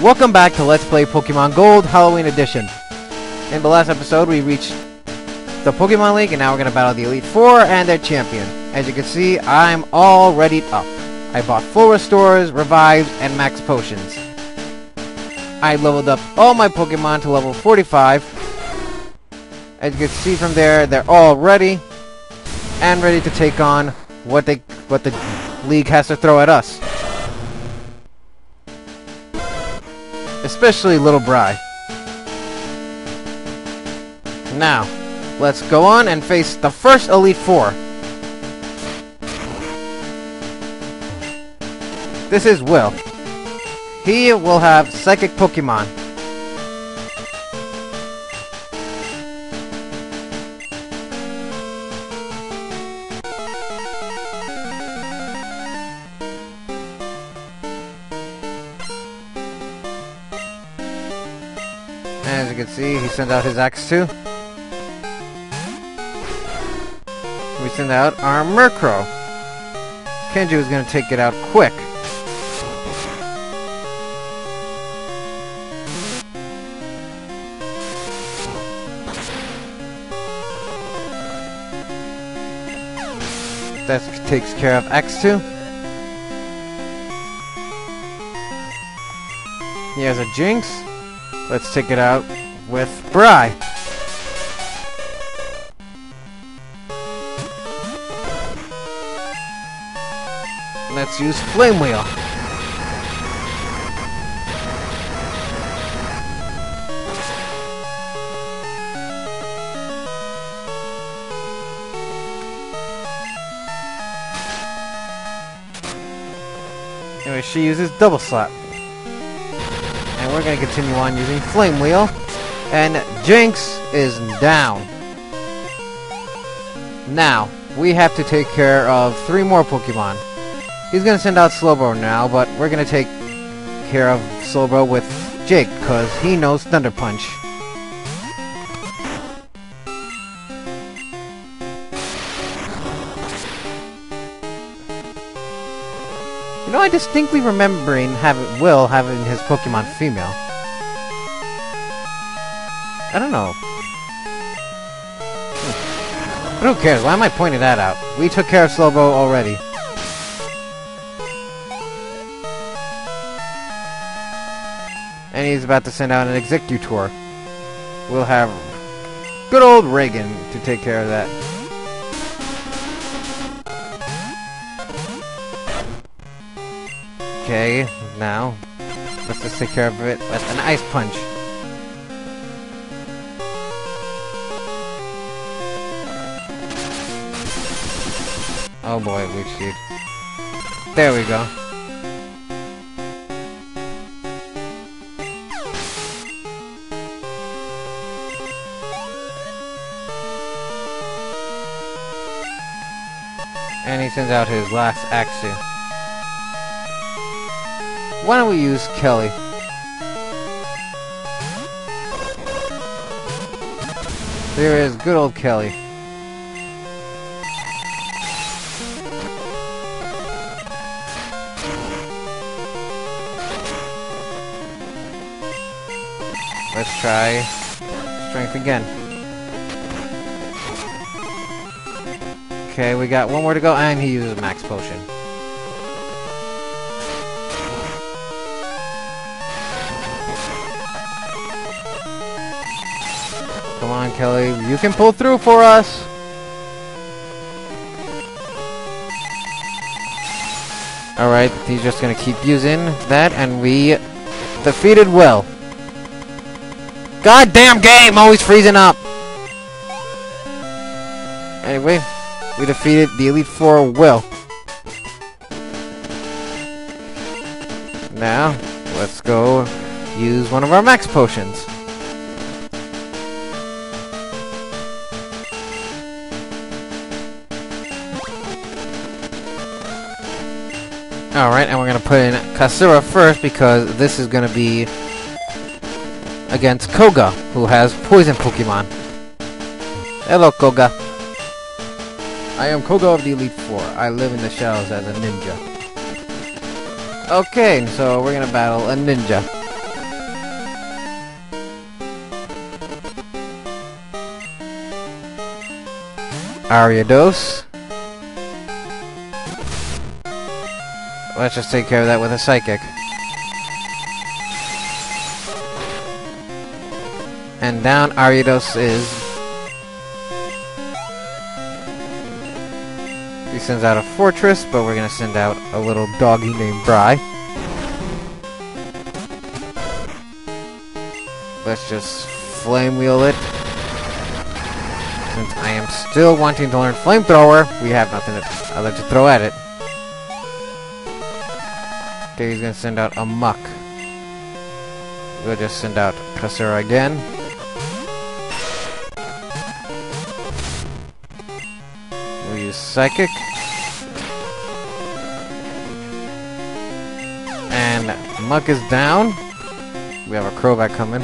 Welcome back to Let's Play Pokemon Gold Halloween Edition. In the last episode, we reached the Pokemon League, and now we're going to battle the Elite Four and their champion. As you can see, I'm all ready up. I bought full restores, revives, and max potions. I leveled up all my Pokemon to level 45. As you can see from there, they're all ready and ready to take on what they what the league has to throw at us. Especially Little Bry. Now, let's go on and face the first Elite Four. This is Will. He will have Psychic Pokemon. Sent out his Xatu. We send out our Murkrow. Kenji was going to take it out quick. That takes care of Xatu. He has a Jynx. Let's take it out with Bry. Let's use Flame Wheel. Anyway, she uses Double Slap. And we're going to continue on using Flame Wheel. And Jynx is down. Now, we have to take care of three more Pokemon. He's going to send out Slowbro now, but we're going to take care of Slowbro with Jake, because he knows Thunder Punch. You know, I distinctly remembering having Will having his Pokemon female. I don't know. But who cares? Why am I pointing that out? We took care of Slowbro already. And he's about to send out an Exeggutor. We'll have good old Reagan to take care of that. Okay, now, let's just take care of it with an Ice Punch. Oh boy, weak shield. There we go. And he sends out his last Xatu. Why don't we use Kelly? There is good old Kelly. Let's try strength again. Okay, we got one more to go, and he uses max potion. Come on, Kelly. You can pull through for us! Alright, he's just gonna keep using that, and we defeated Will. Goddamn game! Always freezing up! Anyway, we defeated the Elite Four Will. Now, let's go use one of our max potions. Alright, and we're gonna put in Kasura first because this is gonna be against Koga, who has poison Pokemon. Hello, Koga. I am Koga of the Elite Four. I live in the shells as a ninja. Okay, so we're gonna battle a ninja. Ariados. Let's just take care of that with a psychic. And down Ariados is. He sends out a Forretress, but we're gonna send out a little doggy named Bry. Let's just flame wheel it. Since I am still wanting to learn Flamethrower, we have nothing other to throw at it. Okay, he's gonna send out a Muk. We'll just send out Kasura again. Psychic. And Muk is down. We have a Crobat coming.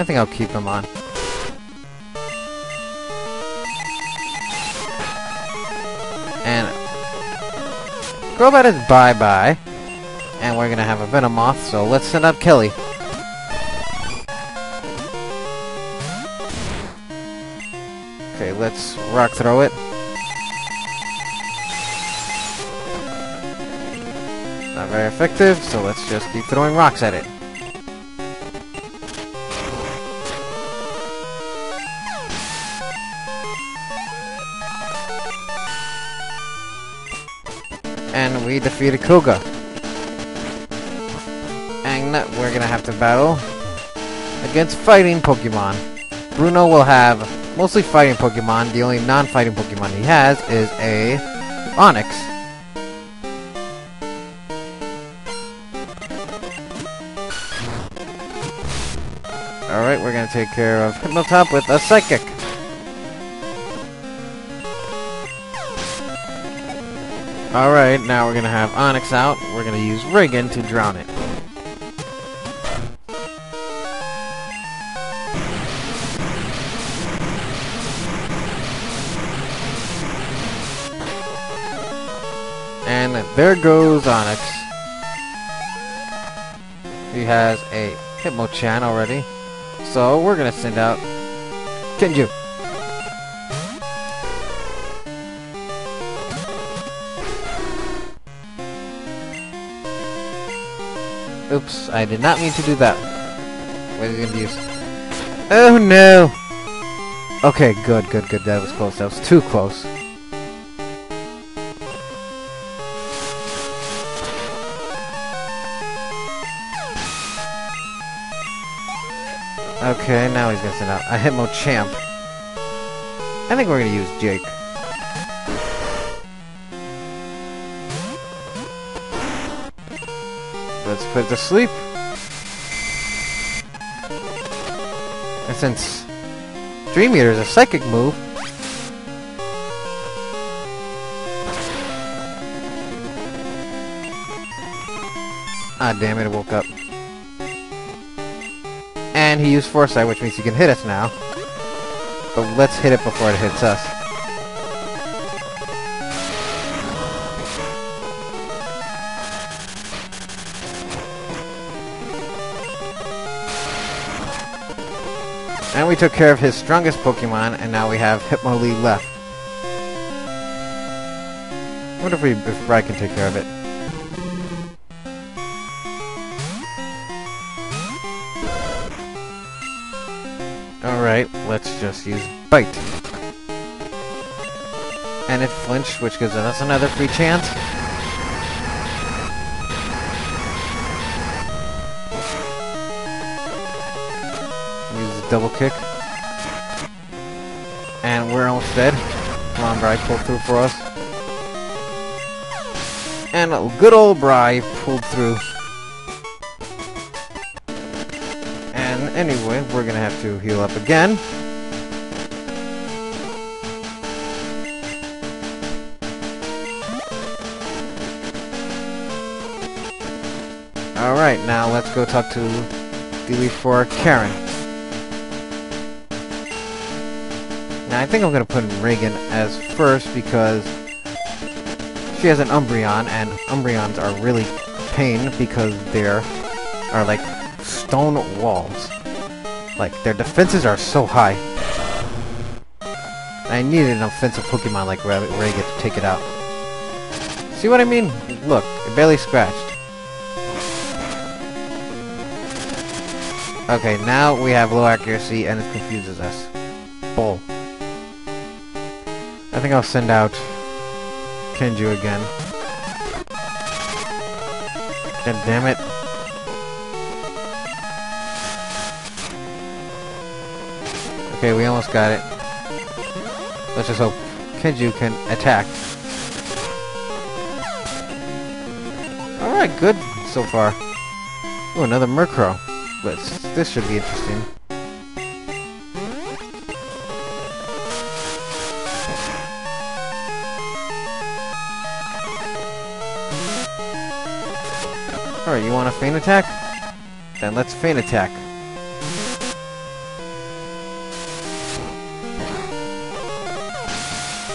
I think I'll keep him on. And Crobat is bye-bye. And we're gonna have a Venomoth, so let's send out Kelly. Okay, let's rock throw it. Not very effective, so let's just keep throwing rocks at it. And we defeated Koga. And we're gonna have to battle against fighting Pokemon. Bruno will have mostly fighting Pokemon. The only non-fighting Pokemon he has is a Onix. Alright, we're gonna take care of Hitmontop with a Psychic. Alright, now we're gonna have Onix out. We're gonna use Reagan to drown it. And there goes Onix. He has a Hitmonchan already. So we're gonna send out Kenju. Oops, I did not mean to do that. What is use? Oh no! Okay, good, good, good. That was close. That was too close. Okay, now he's gonna send out a Hitmonchamp. I think we're gonna use Jake. Let's put it to sleep. And since Dream Eater is a psychic move, Ah, damn it, it woke up. And he used Foresight, which means he can hit us now. But let's hit it before it hits us. And we took care of his strongest Pokemon, and now we have Hitmonlee left. I wonder if, we, if Bry can take care of it. Bite. And it flinched, which gives us another free chance. Use the double kick. And we're almost dead. Come on, Bry, pull through for us. And good old Bry pulled through. And anyway, we're gonna have to heal up again. Alright, now let's go talk to Elite Four Karen. Now I think I'm gonna put Reagan as first because she has an Umbreon, and Umbreons are really pain because they're are like stone walls. Like their defenses are so high. I needed an offensive Pokemon like Re Rega to take it out. See what I mean? Look, it barely scratched. Okay, now we have low accuracy and it confuses us. Bull. I think I'll send out Kenju again. God damn it. Okay, we almost got it. Let's just hope Kenju can attack. Alright, good so far. Oh, another Murkrow. Let's, this should be interesting. Alright, you want a feint attack? Then let's feint attack.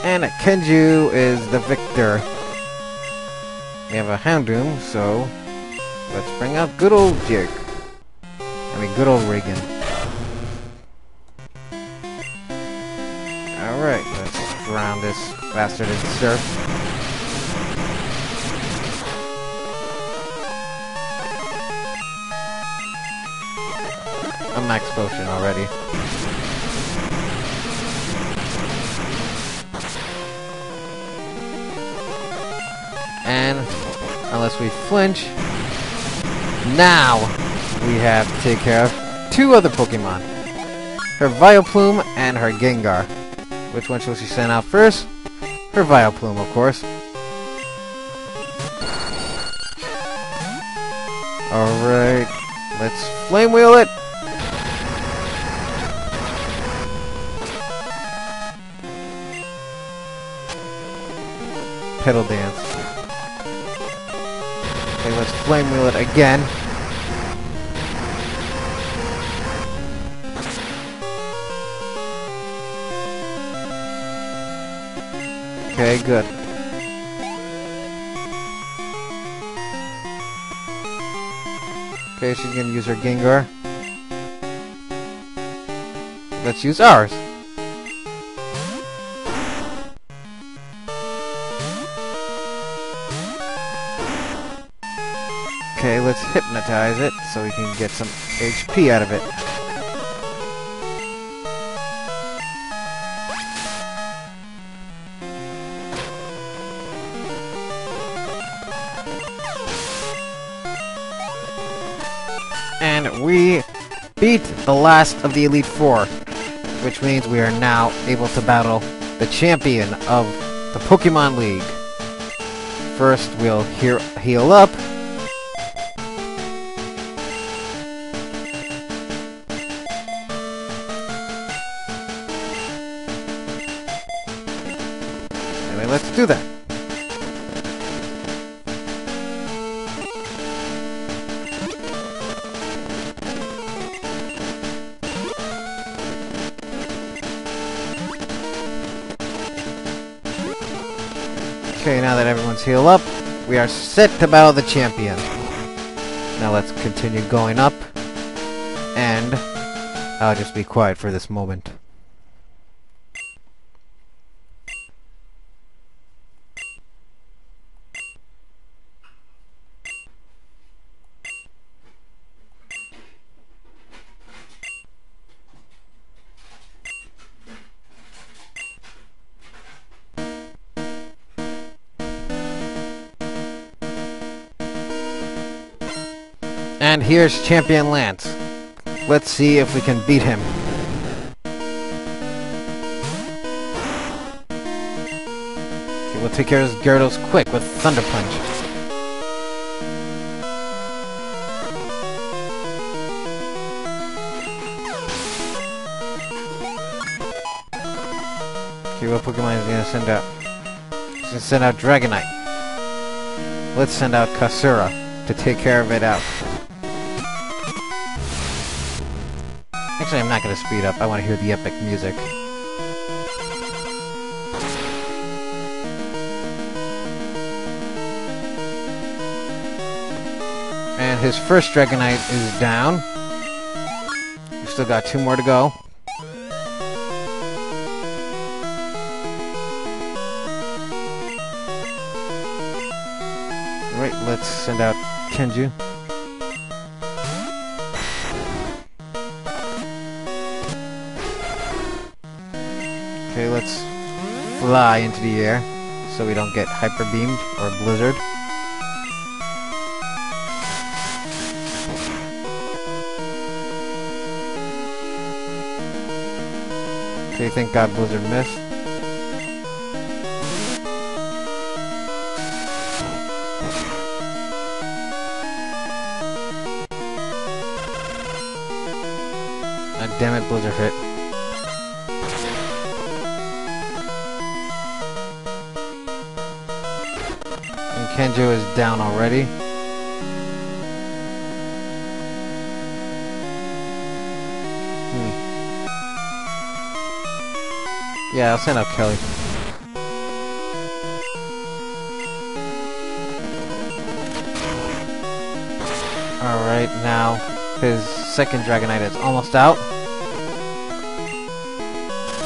And Kenju is the victor. We have a Houndoom, so let's bring out good old Jake. I mean, good old Reagan. Alright, let's drown this bastard in surf. A max potion already. And unless we flinch, now we have to take care of two other Pokemon. Her Vileplume and her Gengar. Which one shall she send out first? Her Vileplume, of course. Alright, let's Flame Wheel it! Petal Dance. Okay, let's flame wheel it again. Okay, good. Okay, she's gonna use her Gengar. Let's use ours. Okay, let's hypnotize it so we can get some HP out of it. We beat the last of the Elite Four, which means we are now able to battle the champion of the Pokemon League. First, we'll heal up let's do that. Okay, now that everyone's healed up, we are set to battle the champion. Now let's continue going up, and I'll just be quiet for this moment. And here's Champion Lance. Let's see if we can beat him. Okay, we'll take care of Gyarados quick with Thunder Punch. Okay, what Pokemon is gonna send out? He's gonna send out Dragonite. Let's send out Kasura to take care of it out. Actually, I'm not going to speed up. I want to hear the epic music. And his first Dragonite is down. We've still got two more to go. Alright, let's send out Kenju. Fly into the air so we don't get hyper beamed or blizzard. Okay, thank God Blizzard missed. Down already. Hmm. Yeah, I'll send out Kelly. Alright, now his second Dragonite is almost out.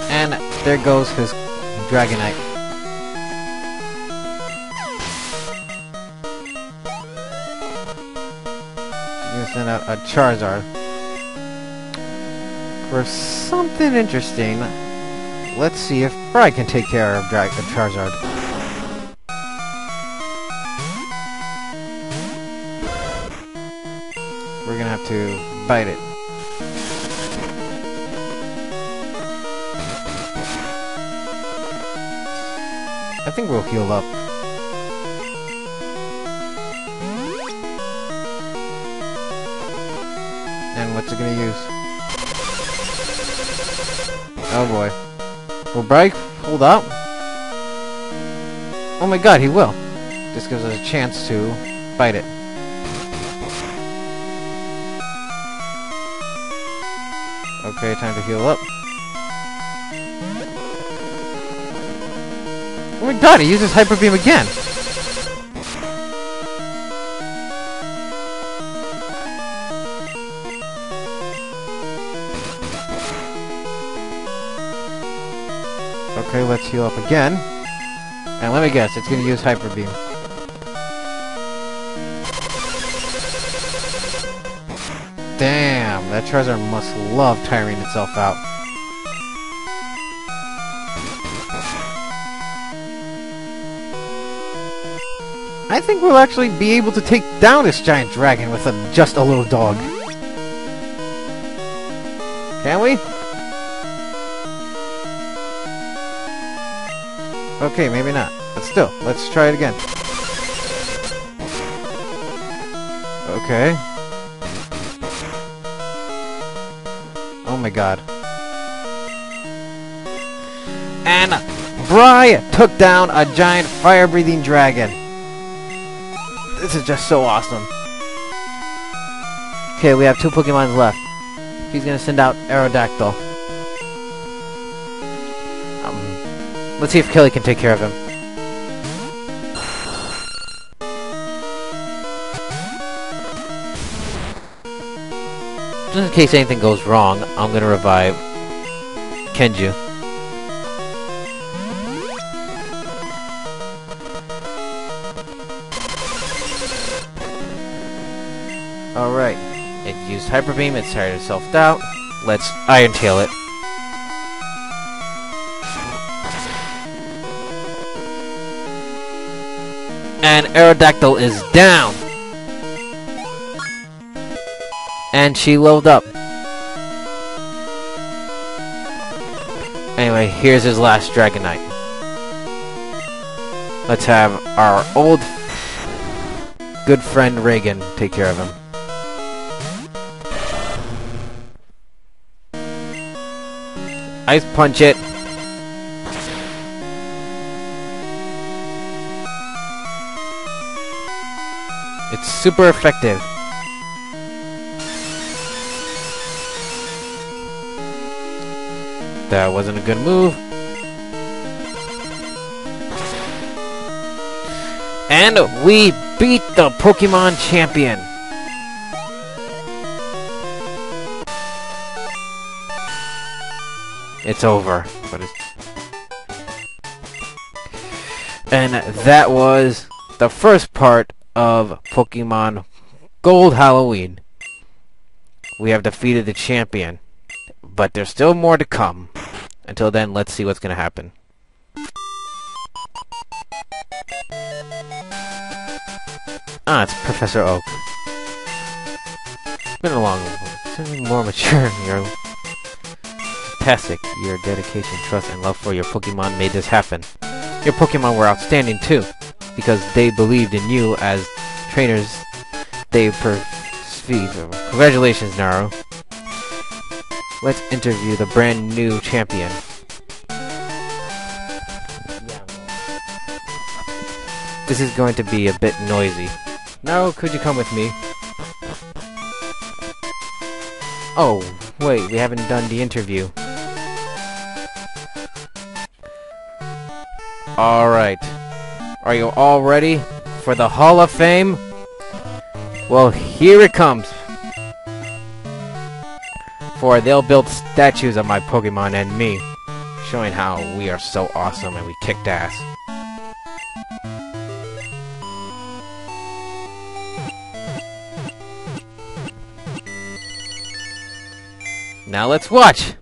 And there goes his Dragonite. Send out a Charizard. For something interesting, let's see if Fry can take care of Dra Charizard. We're gonna have to bite it. I think we'll heal up. What's it gonna use? Oh boy. Will Bryke hold up? Oh my god, he will. This gives us a chance to fight it. Okay, time to heal up. Oh my god, he uses Hyper Beam again! Okay, let's heal up again. And let me guess, it's gonna use Hyper Beam. Damn, that Charizard must love tiring itself out. I think we'll actually be able to take down this giant dragon with a, just a little dog. Can we? Okay, maybe not. But still, let's try it again. Okay. Oh my god. And Bry took down a giant fire-breathing dragon. This is just so awesome. Okay, we have two Pokemons left. He's gonna send out Aerodactyl. Let's see if Kelly can take care of him. Just in case anything goes wrong, I'm gonna revive Kenju. Alright. It used Hyper Beam, it's tired itself out. Let's Iron Tail it. And Aerodactyl is down! And she leveled up. Anyway, here's his last Dragonite. Let's have our old good friend Reagan take care of him. Ice punch it. It's super effective. That wasn't a good move. And we beat the Pokemon champion. It's over. But it's and that was the first part of Pokemon Gold Halloween. We have defeated the champion, but there's still more to come. Until then, let's see what's going to happen. Ah, it's Professor Oak. It's Been a long, something more mature. Your fantastic. Your dedication, trust, and love for your Pokemon made this happen. Your Pokemon were outstanding too, because they believed in you as trainers. They perceived. Congratulations, Naro. Let's interview the brand new champion. This is going to be a bit noisy. Naro, could you come with me? Oh, wait, we haven't done the interview. Alright. Are you all ready for the Hall of Fame? Well, here it comes. For they'll build statues of my Pokemon and me, showing how we are so awesome and we kicked ass. Now let's watch!